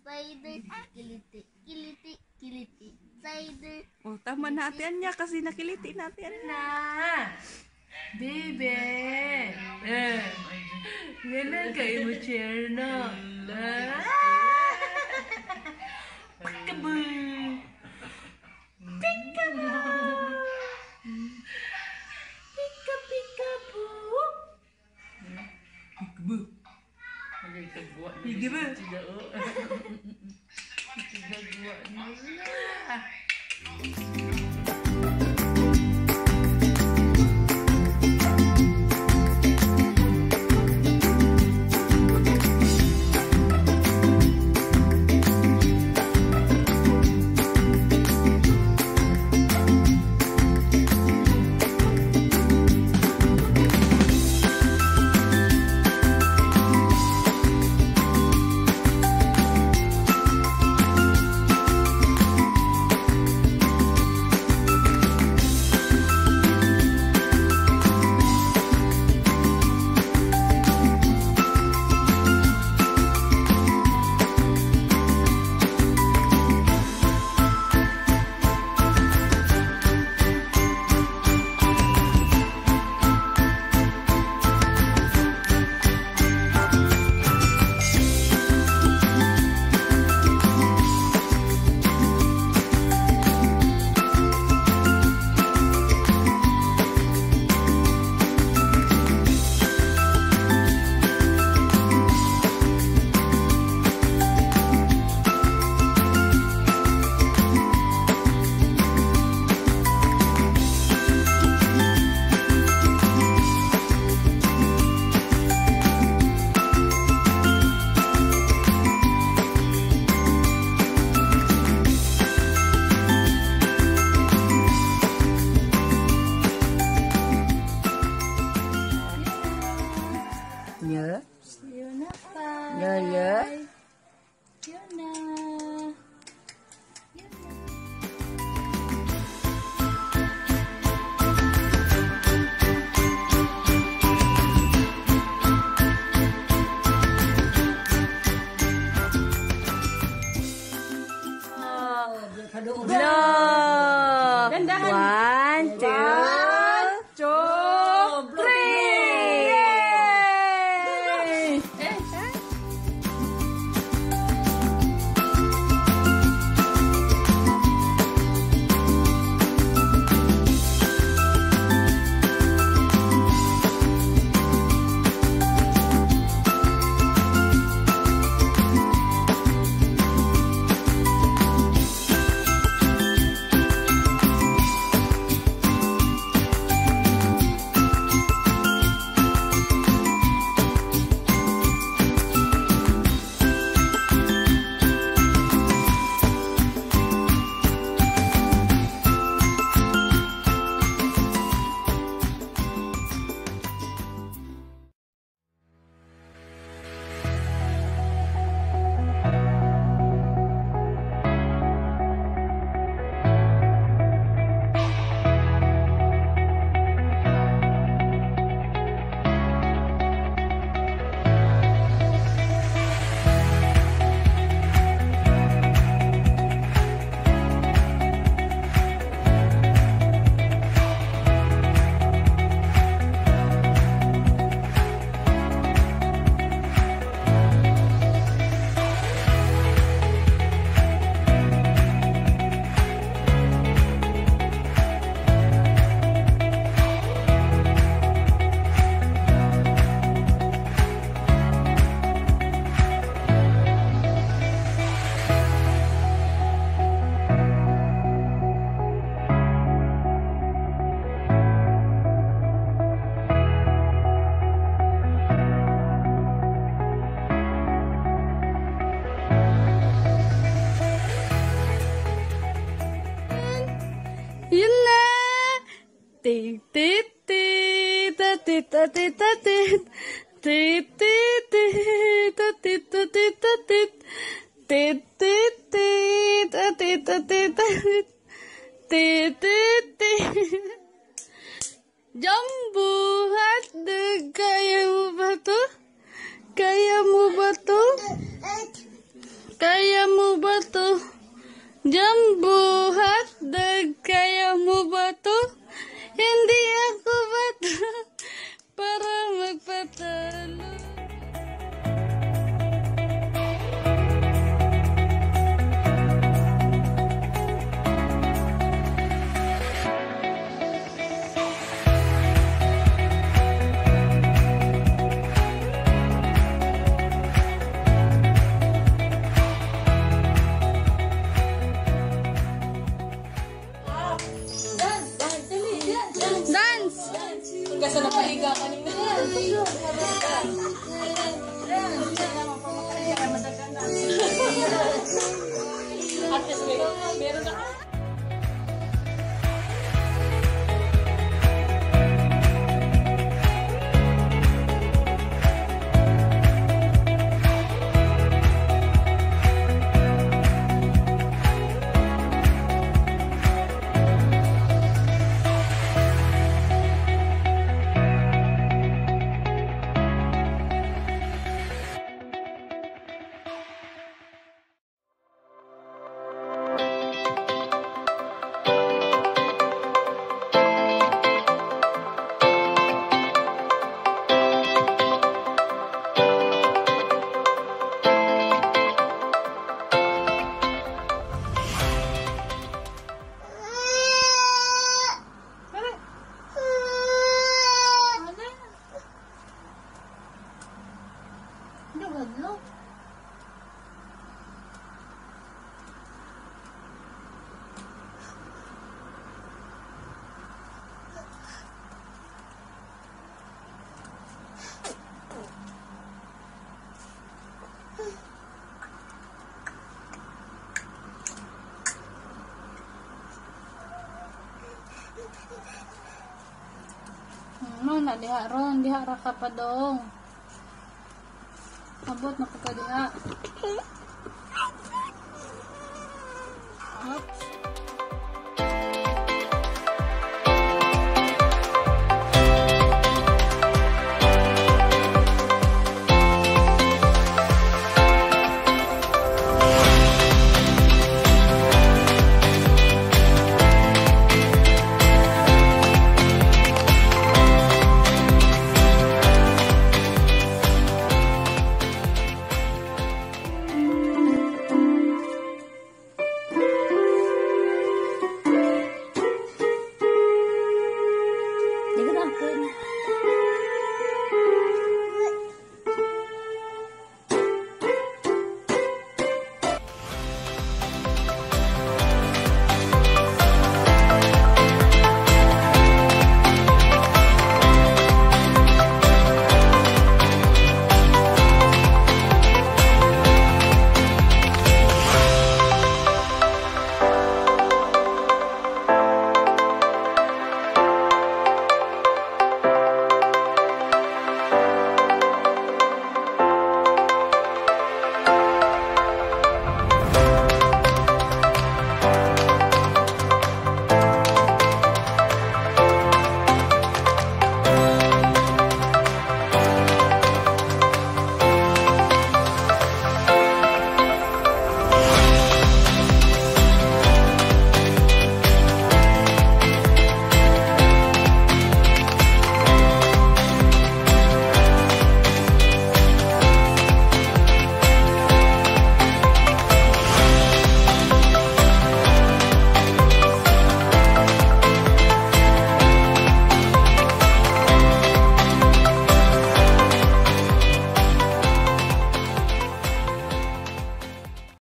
spider kiliti kiliti kiliti spider. Oh tama na atian kasi nakiliti na na baby eh ngayon kayo mo chair na Boop. Pikirnya. Aduh. Jambu tita tit tit tita batu kayamu batu batu jambu hat na diha ron, diha ra ka pa dong. Abot na po ka diha. Oops.